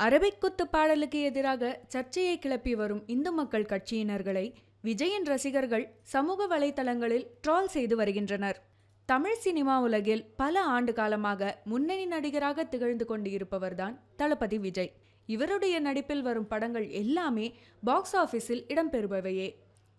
Arabic குத்து பாடலுக்கு எதிராக சர்ச்சையை கிளப்பி வரும் இந்து மக்கள் கட்சியினர்களை விஜயின் ரசிகர்கள் சமூக வலைதளங்களில் ட்ரால் செய்து வருகின்றனர். தமிழ் சினிமா உலகில் பல ஆண்டு காலமாக முன்னணி நடிகராக திகழ்ந்து கொண்டு இருப்பவர்தான் தளபதி விஜய். இவருடைய நடிப்பில் வரும் படங்கள் எல்லாமே பாக்ஸ் ஆபீஸில் இடம்பெறுபவையே.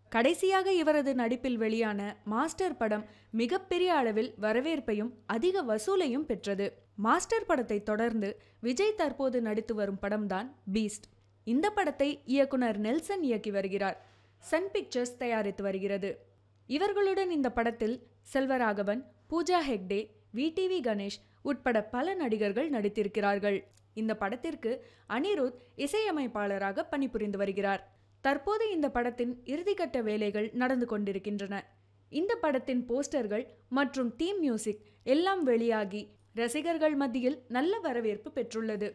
கடைசியாக இவரது நடிப்பில் வெளியான மாஸ்டர் படம் மிகப்பெரிய அளவில் வரவேற்பையும் அதிக வசூலையும் பெற்றது. மாஸ்டர் படத்தை தொடர்ந்து விஜய் தற்போது நடித்து வரும் படம்தான் பீஸ்ட். இந்த படத்தை இயக்குனர் நெல்சன் இயக்கி வருகிறார். சன் பிக்சர்ஸ் தயாரித்து வருகிறது. இவர்களுடன் இந்த படத்தில் செல்வராகவன் பூஜா ஹெக்டே விடிவி கணேஷ் உட்பட பல நடிகர்கள் நடித்திருக்கிறார்கள். இந்த படத்திற்கு அனிருத் இசையமைப்பாளராக பணிபுரிந்து வருகிறார். தற்போது இந்த படத்தின் இறுதிக்கட்ட வேலைகள் நடந்து கொண்டிருக்கின்றன. இந்த படத்தின் போஸ்டர்கள் மற்றும் தீம் மியூசிக் எல்லாம் வெளியாகி ரசிகர்கள் மத்தியில் நல்ல வரவேற்பு பெற்றுள்ளது.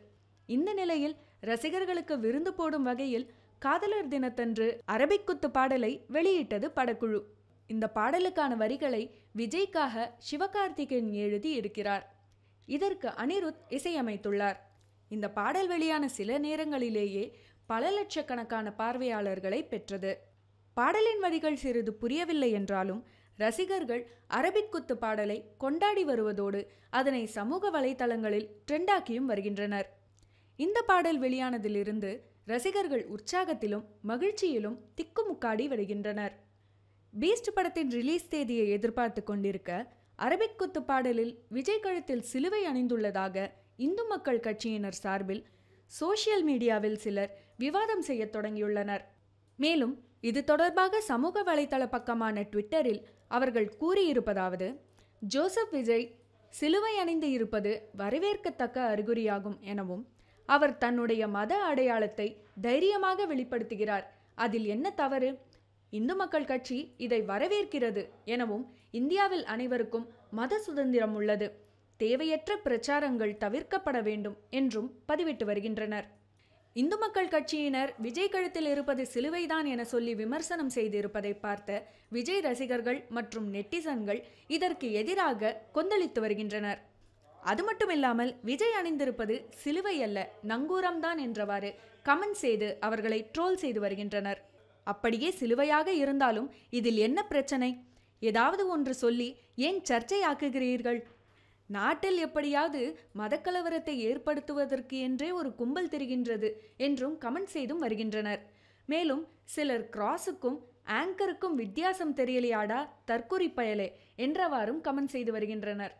இந்த நிலையில் ரசிகர்களுக்கு விருந்து போடும் வகையில் காதலர் தினத்தன்று அரபிக்குத்து பாடலை வெளியிட்டது படக்குழு. இந்த பாடலுக்கான வரிகளை விஜய்க்காக சிவகார்த்திகேயன் எழுதி இருக்கிறார். இதற்கு அனிருத் இசையமைத்துள்ளார். இந்த பாடல் வெளியான சில நேரங்களிலேயே பல லட்சக்கணக்கான பார்வையாளர்களை பெற்றது. பாடலின் வரிகள் சிறிது புரியவில்லை என்றாலும் ரசிகர்கள் அரபிக் குத்து பாடலை கொண்டாடி வருவதோடு அதனை சமூக வலைதளங்களில் ட்ரெண்டாக்கியும் வருகின்றனர். இந்த பாடல் வெளியானதிலிருந்து ரசிகர்கள் உற்சாகத்திலும் மகிழ்ச்சியிலும் திக்குமுக்காடி வருகின்றனர் பீஸ்ட் படத்தின் ரிலீஸ் தேதியை எதிர்பார்த்து கொண்டிருக்க அரபிக் குத்து பாடலில் விஜய் கழுத்தில் சிலுவை அணிந்துள்ளதாக இந்து மக்கள் கட்சியினர் சார்பில் சோசியல் மீடியாவில் சிலர் விவாதம் செய்ய தொடங்கியுள்ளனர். மேலும் இது தொடர்பாக சமூக வலைதள பக்கமான ட்விட்டரில் அவர்கள் கூறியிருப்பதாவது ஜோசப் விஜய் சிலுவை அணிந்து இருப்பது வரவேற்கத்தக்க அறிகுறியாகும் எனவும் அவர் தன்னுடைய மத அடையாளத்தை தைரியமாக வெளிப்படுத்துகிறார். அதில் என்ன தவறு? இந்து மக்கள் கட்சி இதை வரவேற்கிறது எனவும் இந்தியாவில் அனைவருக்கும் மத சுதந்திரம் உள்ளது. தேவையற்ற பிரச்சாரங்கள் தவிர்க்கப்பட வேண்டும் என்றும் பதிவிட்டு வருகின்றனர். இந்து மக்கள் கட்சியினர் விஜய் கழுத்தில் இருப்பது சிலுவைதான் என சொல்லி விமர்சனம் செய்திருப்பதை பார்த்த விஜய் ரசிகர்கள் மற்றும் நெட்டிசன்கள் இதற்கு எதிராக கொந்தளித்து வருகின்றனர். அது மட்டுமில்லாமல் விஜய் அணிந்திருப்பது சிலுவை அல்ல நங்கூரம்தான் என்றவாறு கமெண்ட் செய்து அவர்களை ட்ரோல் செய்து வருகின்றனர். அப்படியே சிலுவையாக இருந்தாலும் இதில் என்ன பிரச்சனை? ஏதாவது ஒன்று சொல்லி ஏன் சர்ச்சையாக்குகிறீர்கள்? நாட்டில் எப்படியாவது மதக்கலவரத்தை ஏற்படுத்துவதற்கு என்றே ஒரு கும்பல் தெரிகின்றது என்றும் கமெண்ட் செய்தும் வருகின்றனர். மேலும் சிலர் கிராஸுக்கும் ஆங்கருக்கும் வித்தியாசம் தெரியலையாடா தற்குறி பயலே என்றவாறும் கமெண்ட் செய்து வருகின்றனர்.